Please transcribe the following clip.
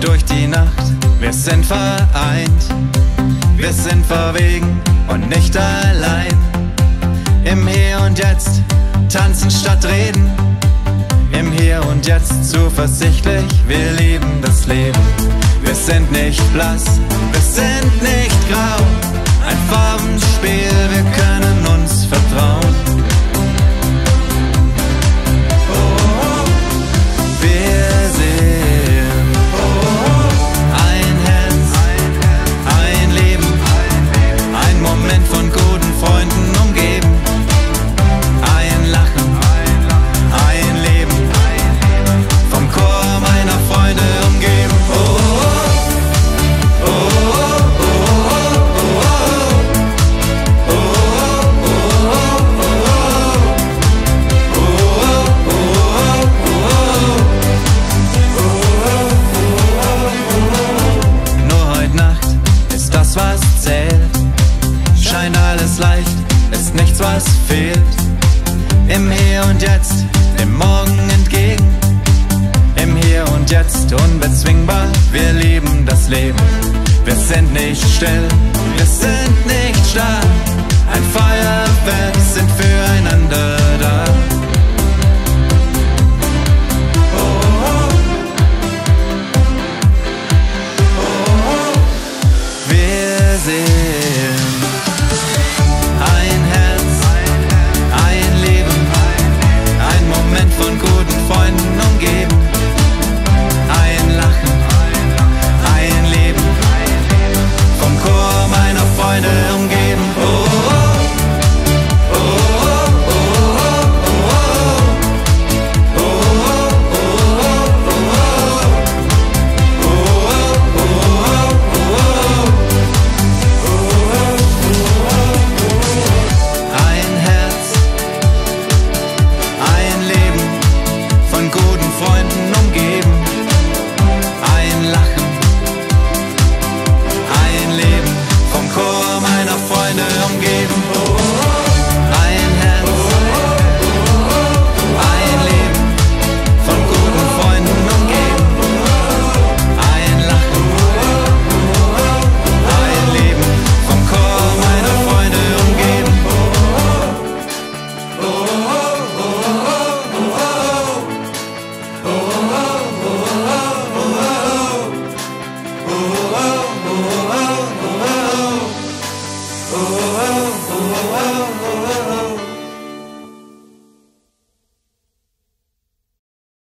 durch die Nacht, wir sind vereint. Wir sind verwegen und nicht allein. Im Hier und Jetzt tanzen statt reden. Im Hier und Jetzt zuversichtlich, wir lieben das Leben. Wir sind nicht blass, wir sind nicht Scheint alles leicht, ist nichts, was fehlt. Im Hier und Jetzt, dem Morgen entgegen. Im Hier und Jetzt, unbezwingbar, wir lieben das Leben. Wir sind nicht still, wir sind nicht starr. Ein Feuerwerk sind füreinander da. Wir sind oh, oh, oh.